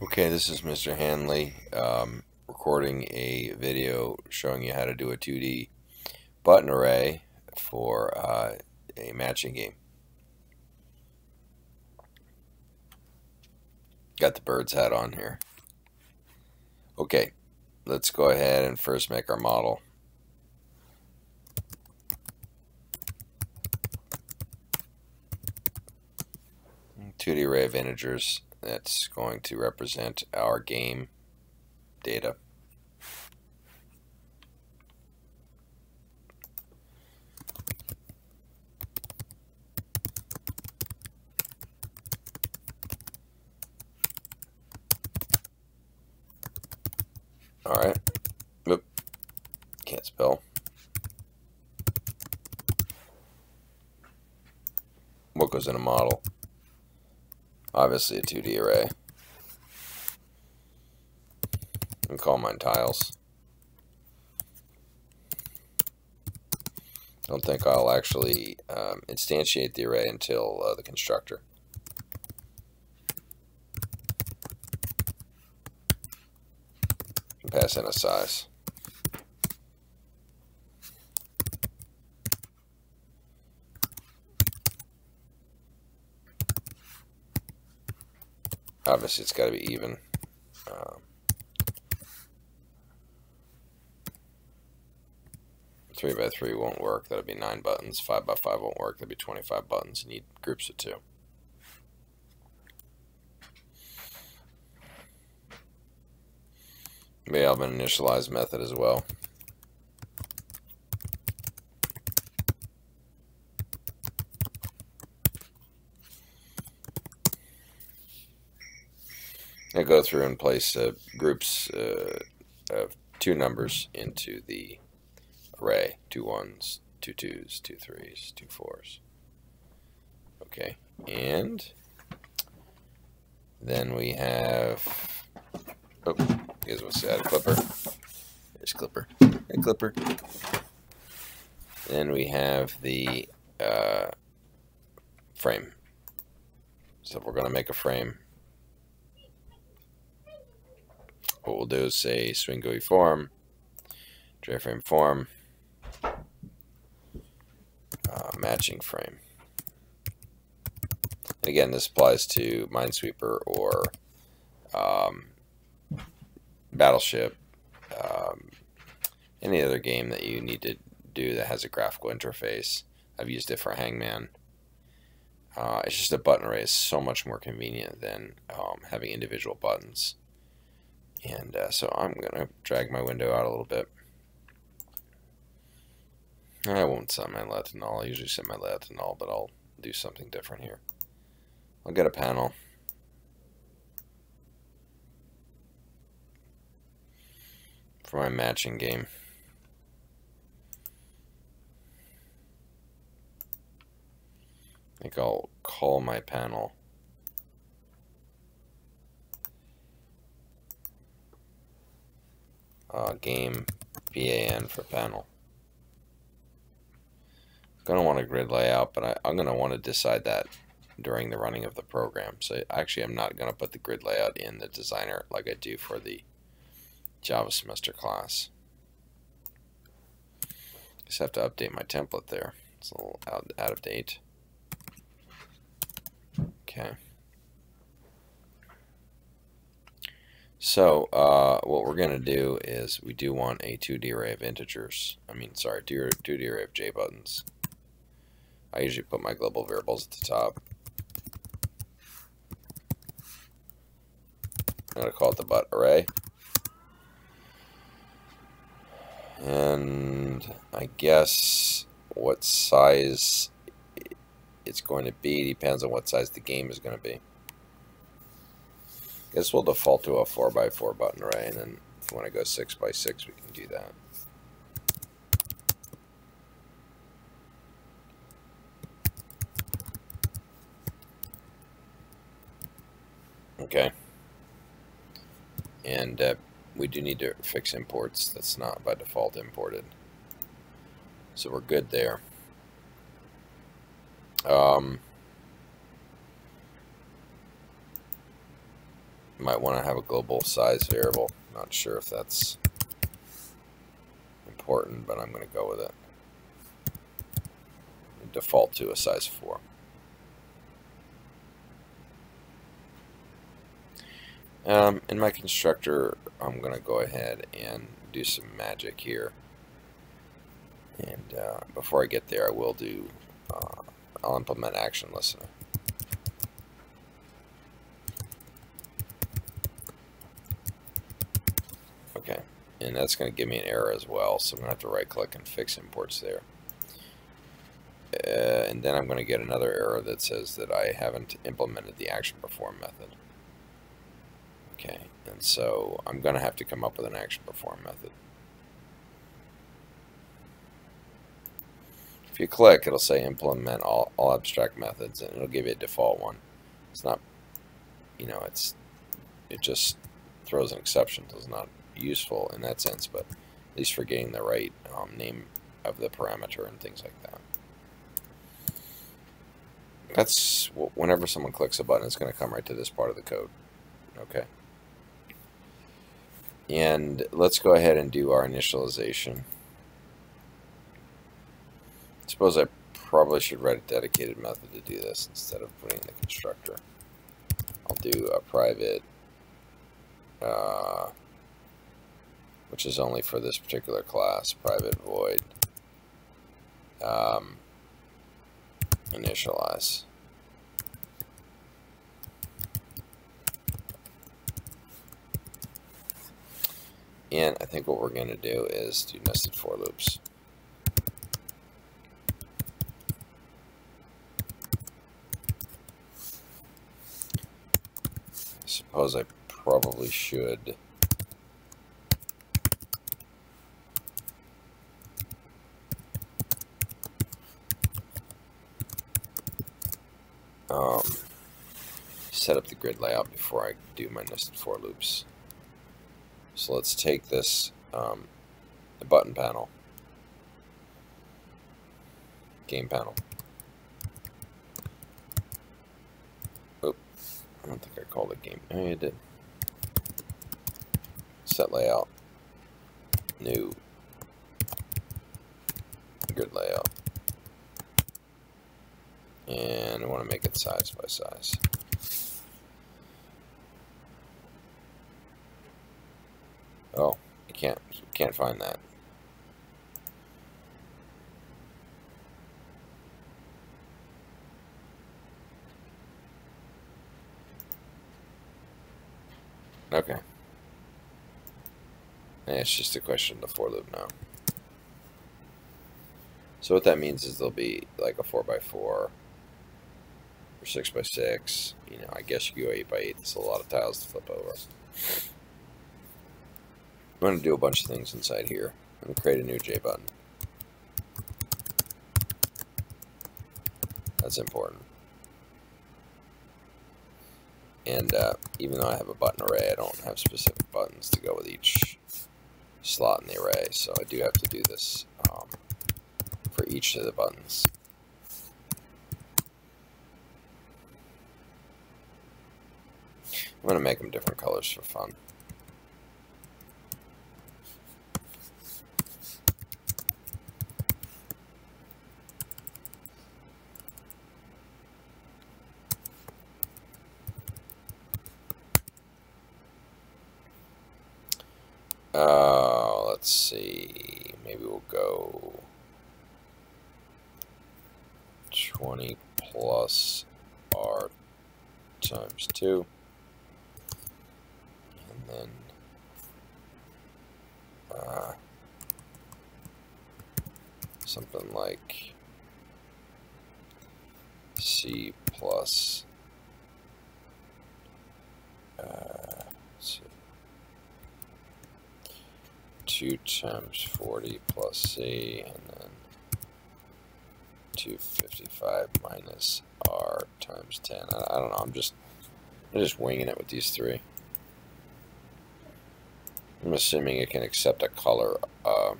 Okay, this is Mr. Hanley um, recording a video showing you how to do a 2D button array for uh, a matching game. Got the bird's hat on here. Okay, let's go ahead and first make our model. Two D array of integers that's going to represent our game data. Alright. Oop. Can't spell. What goes in a model? Obviously a 2D array. And call mine tiles. don't think I'll actually um, instantiate the array until uh, the constructor. Pass in a size. Obviously, it's got to be even. Um, three by three won't work. That'll be nine buttons. Five by five won't work. That'll be 25 buttons. You need groups of two. Maybe I'll have an initialize method as well. Go through and place uh, groups uh, of two numbers into the array. Two ones, two twos, two threes, two fours. Okay, and then we have, oh, you guys want see that clipper? There's clipper. Hey, clipper. Then we have the uh, frame. So we're going to make a frame what we'll do is say swing GUI form, JFrame form, uh, matching frame. And again, this applies to Minesweeper or um, Battleship, um, any other game that you need to do that has a graphical interface. I've used it for Hangman. Uh, it's just a button array is so much more convenient than um, having individual buttons. And uh, so I'm going to drag my window out a little bit. I won't set my layout to null. I usually set my layout to null, but I'll do something different here. I'll get a panel. For my matching game. I think I'll call my panel uh, game PAN for panel. I'm going to want a grid layout, but I, I'm going to want to decide that during the running of the program. So actually, I'm not going to put the grid layout in the designer like I do for the Java semester class. Just have to update my template there. It's a little out, out of date. Okay. So uh, what we're going to do is we do want a 2D array of integers. I mean, sorry, 2D array of J buttons. I usually put my global variables at the top. I'm going to call it the butt array. And I guess what size it's going to be depends on what size the game is going to be guess we'll default to a 4x4 button array, and then if we want to go 6x6, we can do that. Okay. And uh, we do need to fix imports. That's not by default imported. So we're good there. Um, might want to have a global size variable. Not sure if that's important, but I'm going to go with it. Default to a size 4. Um, in my constructor, I'm going to go ahead and do some magic here. And uh, before I get there, I will do, uh, I'll implement action listener. Okay, and that's going to give me an error as well, so I'm going to have to right click and fix imports there. Uh, and then I'm going to get another error that says that I haven't implemented the action perform method. Okay, and so I'm going to have to come up with an action perform method. If you click, it'll say implement all, all abstract methods, and it'll give you a default one. It's not, you know, it's it just throws an exception. It's not useful in that sense, but at least for getting the right um, name of the parameter and things like that. That's whenever someone clicks a button, it's going to come right to this part of the code. Okay. And let's go ahead and do our initialization. I suppose I probably should write a dedicated method to do this instead of putting in the constructor. I'll do a private, uh, which is only for this particular class, private void um, initialize. And I think what we're going to do is do nested for loops. I suppose I probably should um, set up the grid layout before I do my nested for loops. So let's take this um, the button panel, game panel. Oop, I don't think I called it game. Oh, I did. Set layout, new grid layout, and I want to make it size by size. Oh, I can't can't find that. Okay. Yeah, it's just a question of the for loop now. So what that means is there'll be like a 4x4 or 6x6. You know, I guess you go 8x8. There's a lot of tiles to flip over. I'm going to do a bunch of things inside here. I'm going to create a new J button. That's important. And uh, even though I have a button array, I don't have specific buttons to go with each slot in the array. So I do have to do this um, for each of the buttons. I'm going to make them different colors for fun. Uh, let's see. Maybe we'll go 20 plus R times 2. Then uh, something like C plus uh, 2 times 40 plus C, and then 255 minus R times 10. I, I don't know, I'm just, I'm just winging it with these three. I'm assuming it can accept a color uh,